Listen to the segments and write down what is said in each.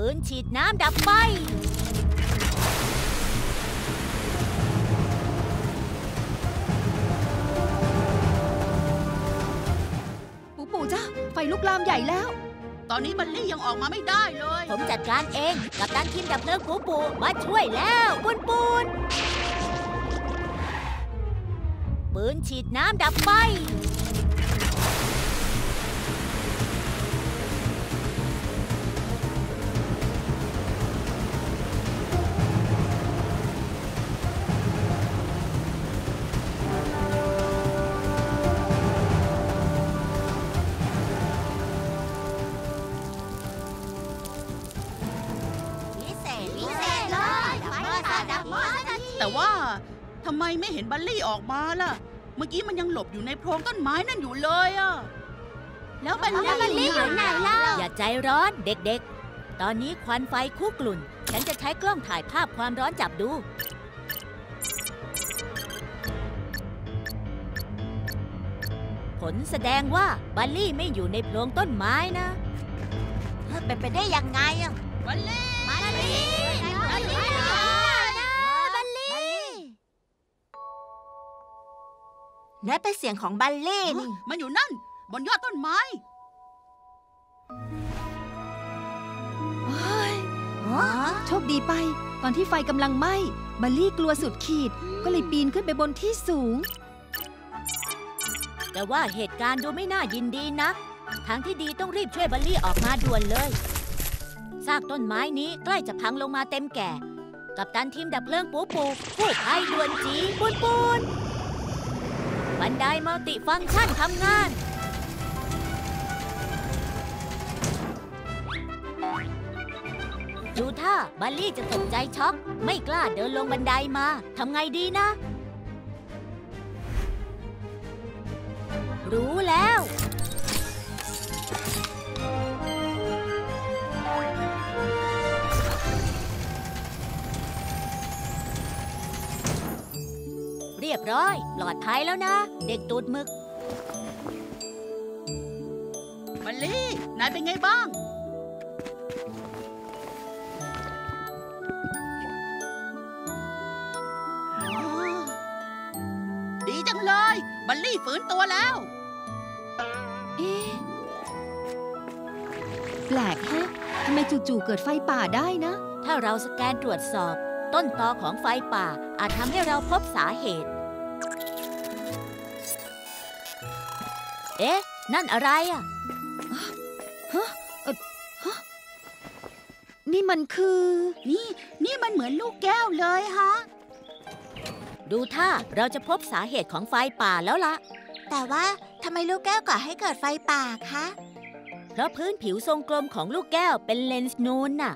ปืนฉีดน้ำดับไฟ ปู่ปู่จ้าไฟลุกลามใหญ่แล้ว ตอนนี้บัลลี่ยังออกมาไม่ได้เลย ผมจัดการเอง กับตันทีมดับเพลิงปูปูมาช่วยแล้วปูนปูนปืนฉีดน้ำดับไฟ แต่ว่าทำไมไม่เห็นบัลลี่ออกมาล่ะ เมื่อกี้มันยังหลบอยู่ในโพรงต้นไม้นั่นอยู่เลยอะแล้วบัลแล้วบัลลี่ลี่อยู่ไหนล่ะ อย่าใจร้อนเด็กๆ ตอนนี้ควันไฟคุกรุ่น ฉันจะใช้กล้องถ่ายภาพความร้อนจับดูผลแสดงว่าบัลลี่ไม่อยู่ในโพรงต้นไม้นะ เป็นไปได้ยังไงอะบัลลี่บัลลี่บัลลี่ นั่นเป็นเสียงของบัลลี่นี่มันอยู่นั่น บนยอดต้นไม้โชคดีไป ตอนที่ไฟกำลังไหม้บัลลี่กลัวสุดขีด ก็เลยปีนขึ้นไปบนที่สูง แต่ว่าเหตุการณ์ดูไม่น่ายินดีนักทางที่ดีต้องรีบช่วยบัลลี่ออกมาด่วนเลยซากต้นไม้นี้ใกล้จะพังลงมาเต็มแก่ กัปตันทีมดับเพลิงปูปูกู้ภัยด่วนจีปูนปูน บันได multifunction ทำงาน ดูท่าบัลลี่จะตกใจช็อก ไม่กล้าเดินลงบันไดมา ทำไงดีนะ รู้แล้ว รียบร้อย ปลอดภัยแล้วนะ เด็กตูดหมึกบัลลี่ นายเป็นไงบ้าง ดีจังเลยบัลลี่ฝืนตัวแล้ว เอ๊ะแปลกแฮะทำไมจู่ๆเกิดไฟป่าได้นะ ถ้าเราสแกนตรวจสอบ ต้นตอของไฟป่าอาจทำให้เราพบสาเหตุ เอ๊ะ นั่นอะไรอะนี่มันคือ นี่ นี่มันเหมือนลูกแก้วเลยฮะ ดูท่าเราจะพบสาเหตุของไฟป่าแล้วละแต่ว่าทำไมลูกแก้วก่อให้เกิดไฟป่าคะ เพราะพื้นผิวทรงกลมของลูกแก้วเป็นเลนส์นูนน่ะ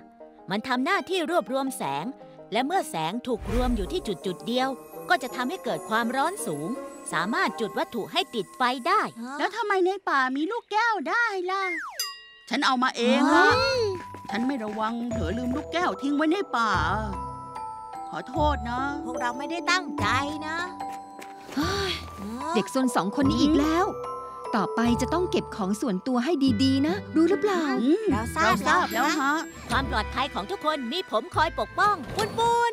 มันทำหน้าที่รวบรวมแสง และเมื่อแสงถูกรวมอยู่ที่จุดจุดๆเดียว ก็จะทำให้เกิดความร้อนสูง สามารถจุดวัตถุให้ติดไฟได้ แล้วทำไมในป่ามีลูกแก้วได้ล่ะ ฉันเอามาเองล่ะ ฉันไม่ระวังเผลอลืมลูกแก้วทิ้งไว้ในป่า ขอโทษนะ พวกเราไม่ได้ตั้งใจนะเฮ้ยเด็กซนสองคนนี้อีกแล้ว ต่อไปจะต้องเก็บของส่วนตัวให้ดีๆ นะ รู้หรือเปล่าอืมเราทราบเราทราบแล้แล้ววฮะฮะ ความปลอดภัยของทุกคนมีผมคอยปกป้องปุนปุน